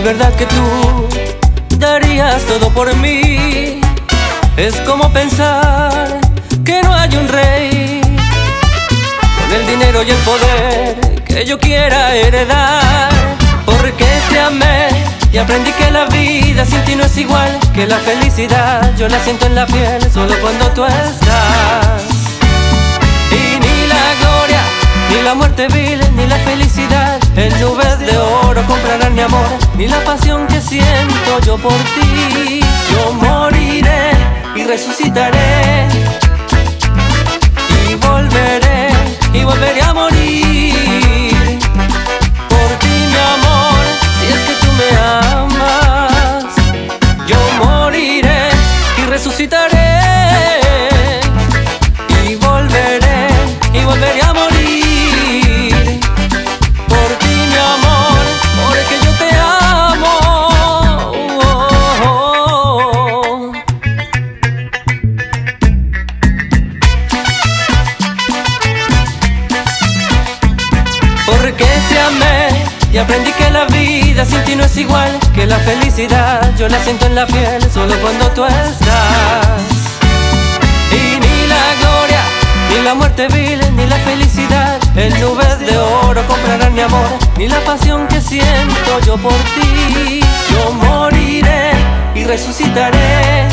es verdad que tú darías todo por mí, es como pensar que no hay un rey con el dinero y el poder que yo quiera heredar, porque te amé y aprendí que la vida sin ti no es igual que la felicidad. Yo la siento en la piel solo cuando tú estás. Y ni la gloria, ni la muerte vil, ni la felicidad en nubes de ni la pasión que siento yo por ti. Yo moriré y resucitaré y volveré y volveré a morir y aprendí que la vida sin ti no es igual que la felicidad. Yo la siento en la piel solo cuando tú estás. Y ni la gloria, ni la muerte vil, ni la felicidad en nubes de oro comprarán mi amor, ni la pasión que siento yo por ti. Yo moriré y resucitaré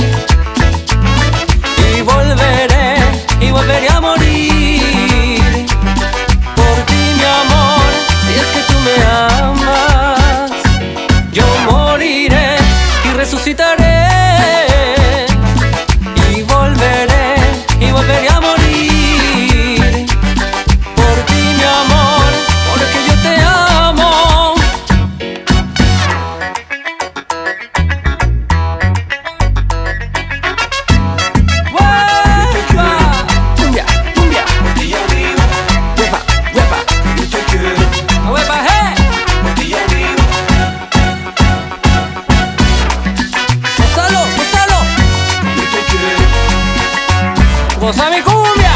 Goza mi cumbia.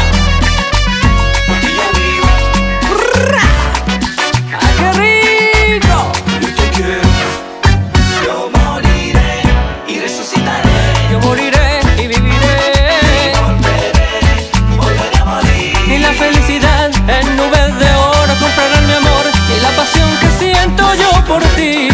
¡Ay, qué rico! Yo te quiero. Yo moriré y resucitaré. Yo moriré y viviré. Y volveré, volveré a morir. Y la felicidad en nubes de oro comprará mi amor y la pasión que siento yo por ti.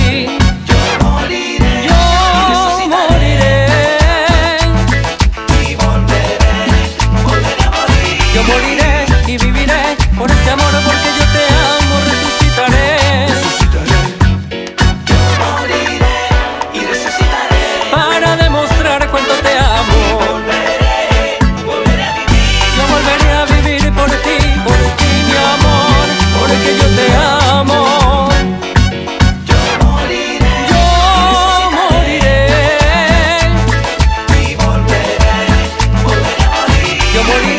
What do you